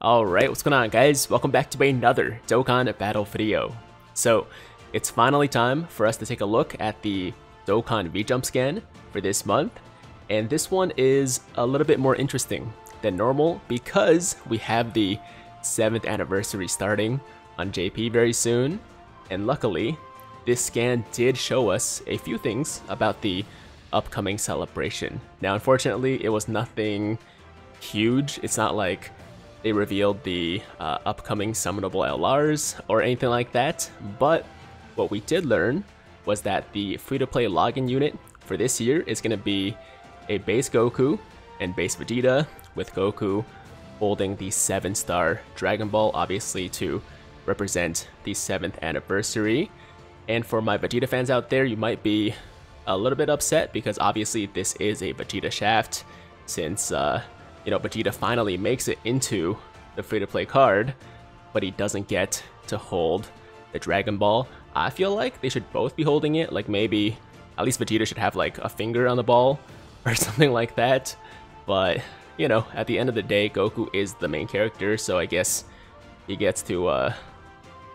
Alright, what's going on guys? Welcome back to another Dokkan Battle video. So, it's finally time for us to take a look at the Dokkan V-Jump scan for this month. And this one is a little bit more interesting than normal because we have the 7th anniversary starting on JP very soon. And luckily, this scan did show us a few things about the upcoming celebration. Now, unfortunately, it was nothing huge. It's not like they revealed the uh, upcoming summonable LRs or anything like that, but what we did learn was that the free-to-play login unit for this year is going to be a base Goku and base Vegeta, with Goku holding the 7-star Dragon Ball, obviously to represent the 7th anniversary. And for my Vegeta fans out there, you might be a little bit upset because obviously this is a Vegeta shaft, since uh, you know, Vegeta finally makes it into the free-to-play card, but he doesn't get to hold the Dragon Ball. I feel like they should both be holding it, like maybe at least Vegeta should have like a finger on the ball or something like that. But, you know, at the end of the day, Goku is the main character, so I guess he gets to uh,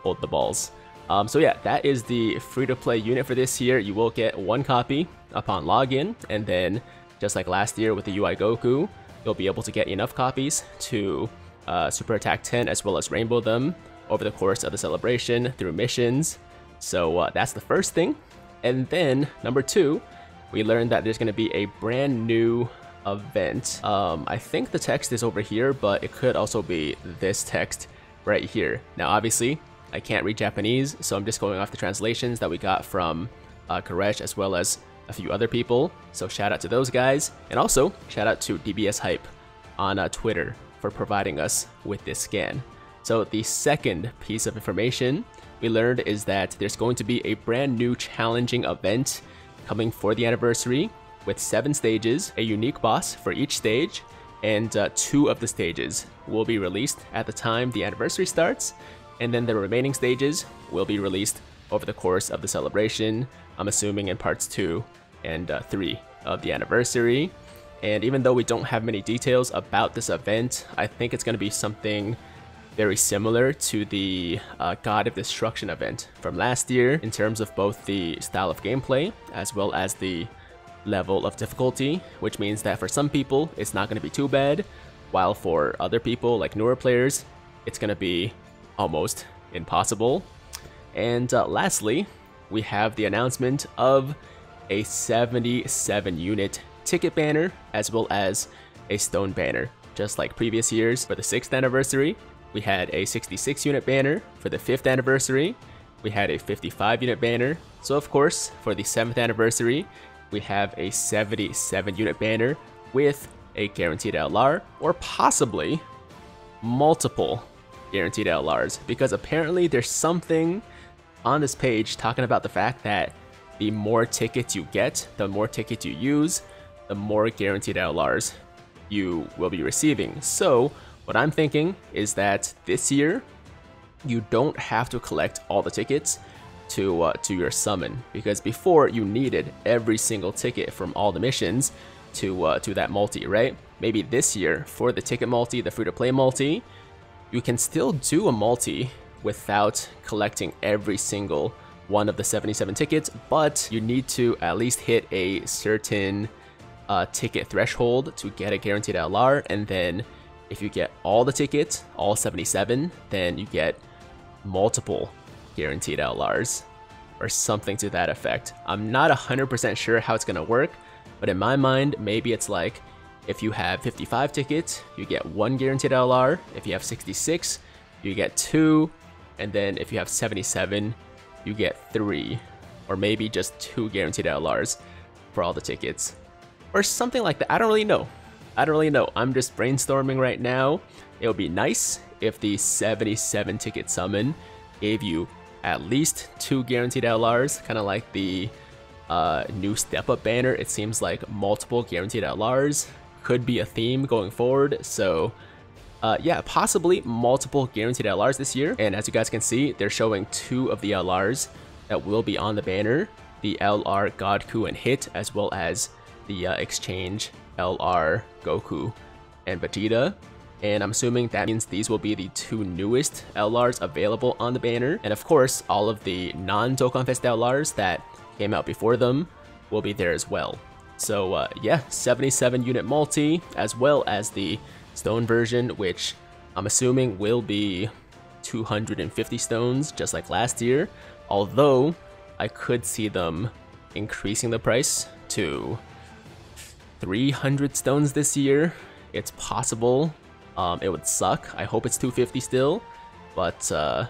hold the balls. Um, so yeah, that is the free-to-play unit for this year. You will get one copy upon login, and then just like last year with the UI Goku, you'll be able to get enough copies to uh, Super Attack 10 as well as Rainbow them over the course of the celebration through missions. So uh, that's the first thing. And then number two, we learned that there's going to be a brand new event. Um, I think the text is over here, but it could also be this text right here. Now, obviously, I can't read Japanese, so I'm just going off the translations that we got from uh, Koresh as well as a few other people. So shout out to those guys. And also, shout out to DBS Hype on uh, Twitter for providing us with this scan. So the second piece of information we learned is that there's going to be a brand new challenging event coming for the anniversary with seven stages, a unique boss for each stage, and uh, two of the stages will be released at the time the anniversary starts, and then the remaining stages will be released over the course of the celebration, I'm assuming in parts 2 and uh, 3 of the anniversary. And even though we don't have many details about this event, I think it's going to be something very similar to the uh, God of Destruction event from last year in terms of both the style of gameplay as well as the level of difficulty, which means that for some people it's not going to be too bad, while for other people like newer players, it's going to be almost impossible. And uh, lastly, we have the announcement of a 77 unit ticket banner as well as a stone banner. Just like previous years for the 6th anniversary, we had a 66 unit banner for the 5th anniversary, we had a 55 unit banner, so of course for the 7th anniversary, we have a 77 unit banner with a guaranteed LR or possibly multiple guaranteed LRs because apparently there's something on this page talking about the fact that the more tickets you get, the more tickets you use, the more guaranteed LRs you will be receiving. So what I'm thinking is that this year, you don't have to collect all the tickets to uh, to your summon because before you needed every single ticket from all the missions to uh, to that multi, right? Maybe this year for the ticket multi, the free to play multi, you can still do a multi without collecting every single one of the 77 tickets, but you need to at least hit a certain uh, ticket threshold to get a guaranteed LR, and then if you get all the tickets, all 77, then you get multiple guaranteed LRs, or something to that effect. I'm not 100% sure how it's to work, but in my mind, maybe it's like if you have 55 tickets, you get one guaranteed LR. If you have 66, you get two. And then if you have 77, you get three. Or maybe just two guaranteed LRs for all the tickets. Or something like that. I don't really know. I don't really know. I'm just brainstorming right now. It would be nice if the 77 ticket summon gave you at least two guaranteed LRs, kind of like the uh, new step up banner. It seems like multiple guaranteed LRs could be a theme going forward. So uh, yeah, possibly multiple guaranteed LRs this year. And as you guys can see, they're showing two of the LRs that will be on the banner. The LR Godku and Hit, as well as the uh, Exchange LR Goku and Vegeta. and I'm assuming that means these will be the two newest LRs available on the banner. And of course, all of the non-Dokkan Fest LRs that came out before them will be there as well. So uh, yeah, 77 unit multi, as well as the stone version, which I'm assuming will be 250 stones, just like last year. Although, I could see them increasing the price to 300 stones this year. It's possible. Um, it would suck. I hope it's 250 still. But, uh,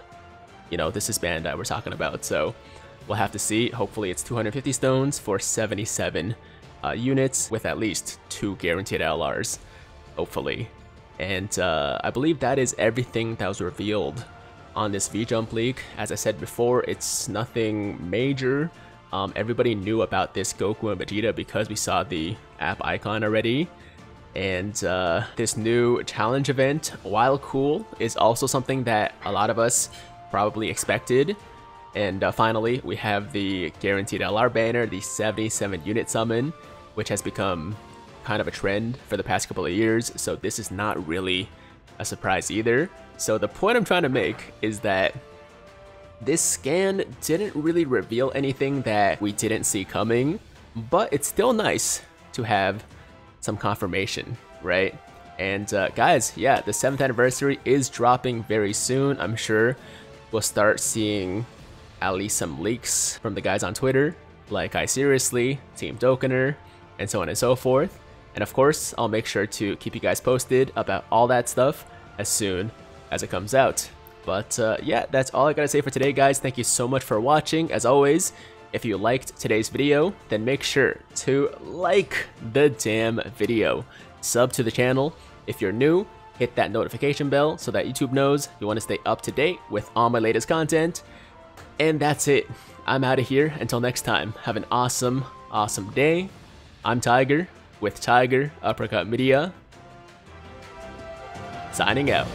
you know, this is Bandai we're talking about, so we'll have to see. Hopefully it's 250 stones for 77 uh, units with at least two guaranteed LRs, hopefully. And uh, I believe that is everything that was revealed on this V-Jump leak. As I said before, it's nothing major. Um, everybody knew about this Goku and Vegeta because we saw the app icon already. And uh, this new challenge event, while cool, is also something that a lot of us probably expected. And uh, finally, we have the guaranteed LR banner, the 77 unit summon, which has become kind of a trend for the past couple of years, so this is not really a surprise either. So the point I'm trying to make is that this scan didn't really reveal anything that we didn't see coming, but it's still nice to have some confirmation, right? And uh, guys, yeah, the 7th anniversary is dropping very soon. I'm sure we'll start seeing at least some leaks from the guys on Twitter, like I Seriously, Team Dokkaner, and so on and so forth. And of course, I'll make sure to keep you guys posted about all that stuff as soon as it comes out. But uh, yeah, that's all I gotta say for today, guys. Thank you so much for watching. As always, if you liked today's video, then make sure to like the damn video. Sub to the channel. If you're new, hit that notification bell so that YouTube knows you want to stay up to date with all my latest content. And that's it. I'm out of here. Until next time, have an awesome, awesome day. I'm Tiger with Tiger Uppercut Media. Signing out.